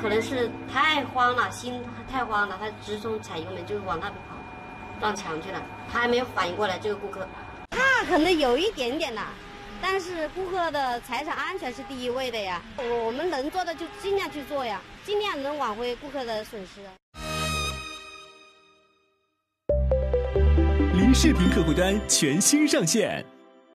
可能是太慌了，心太慌了，他直冲踩油门就往那边跑，撞墙去了。他还没有反应过来，这个顾客。他可能有一点点呐，但是顾客的财产安全是第一位的呀。我们能做的就尽量去做呀，尽量能挽回顾客的损失。离视频客户端全新上线。